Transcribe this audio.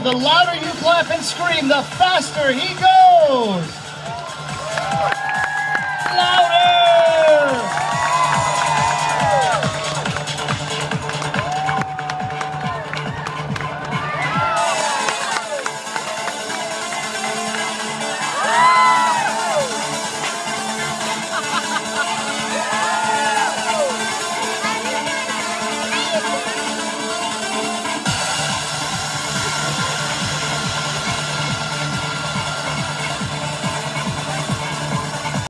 the louder you clap and scream, the faster he goes.